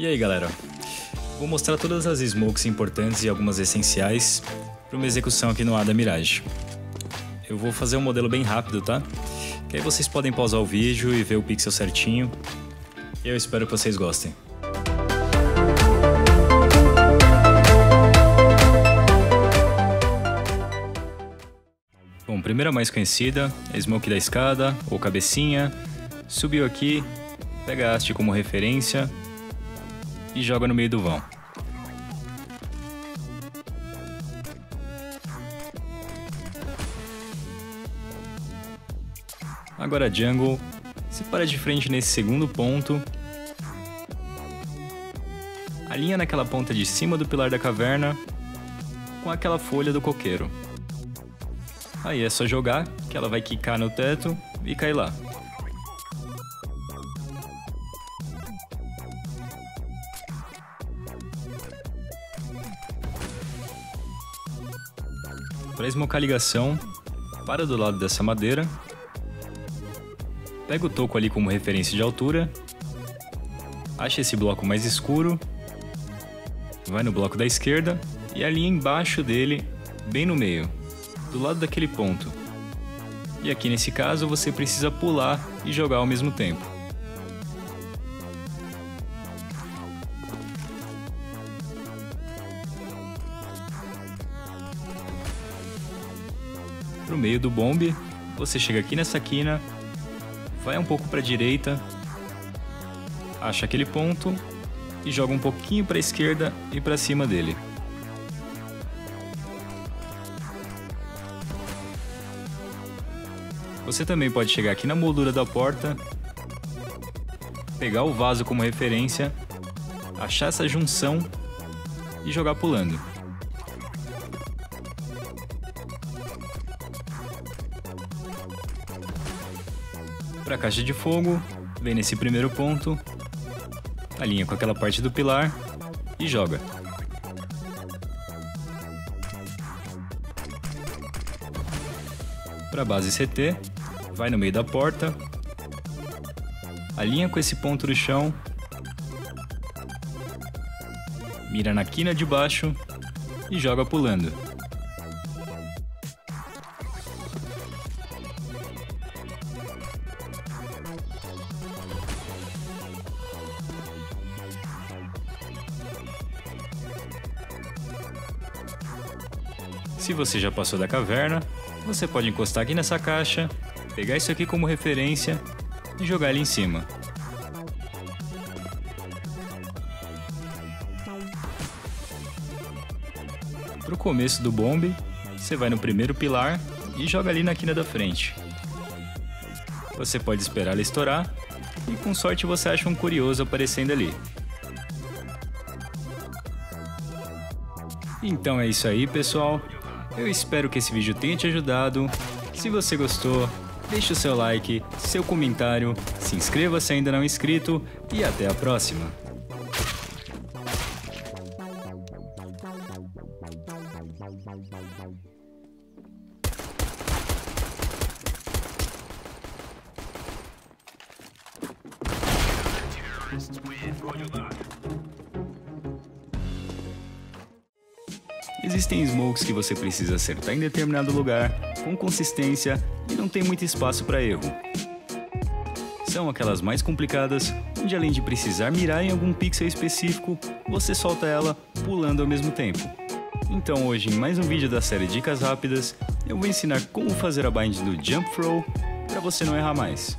E aí galera, vou mostrar todas as smokes importantes e algumas essenciais para uma execução aqui no Ada Mirage. Eu vou fazer um modelo bem rápido, tá? Que aí vocês podem pausar o vídeo e ver o pixel certinho. E eu espero que vocês gostem. Bom, primeira mais conhecida, a Smoke da escada, ou cabecinha. Subiu aqui, pega a haste como referência e joga no meio do vão. Agora Jungle se para de frente nesse segundo ponto. Alinha naquela ponta de cima do pilar da caverna com aquela folha do coqueiro. Aí é só jogar, que ela vai quicar no teto e cair lá. Para esmocar a ligação, para do lado dessa madeira, pega o toco ali como referência de altura, acha esse bloco mais escuro, vai no bloco da esquerda e alinha embaixo dele, bem no meio, do lado daquele ponto. E aqui nesse caso você precisa pular e jogar ao mesmo tempo. Para o meio do bombe, você chega aqui nessa quina, vai um pouco para a direita, acha aquele ponto e joga um pouquinho para a esquerda e para cima dele. Você também pode chegar aqui na moldura da porta, pegar o vaso como referência, achar essa junção e jogar pulando. Para a caixa de fogo, vem nesse primeiro ponto, alinha com aquela parte do pilar e joga. Para a base CT, vai no meio da porta, alinha com esse ponto do chão, mira na quina de baixo e joga pulando. Se você já passou da caverna, você pode encostar aqui nessa caixa, pegar isso aqui como referência e jogar ele em cima. Para o começo do bombe, você vai no primeiro pilar e joga ali na quina da frente. Você pode esperar ela estourar e com sorte você acha um curioso aparecendo ali. Então é isso aí, pessoal. Eu espero que esse vídeo tenha te ajudado. Se você gostou, deixe o seu like, seu comentário, se inscreva se ainda não é inscrito e até a próxima. Existem smokes que você precisa acertar em determinado lugar, com consistência e não tem muito espaço para erro. São aquelas mais complicadas, onde além de precisar mirar em algum pixel específico, você solta ela pulando ao mesmo tempo. Então hoje, em mais um vídeo da série Dicas Rápidas, eu vou ensinar como fazer a bind do Jump Throw para você não errar mais.